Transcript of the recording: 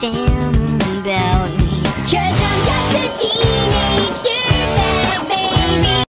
dance.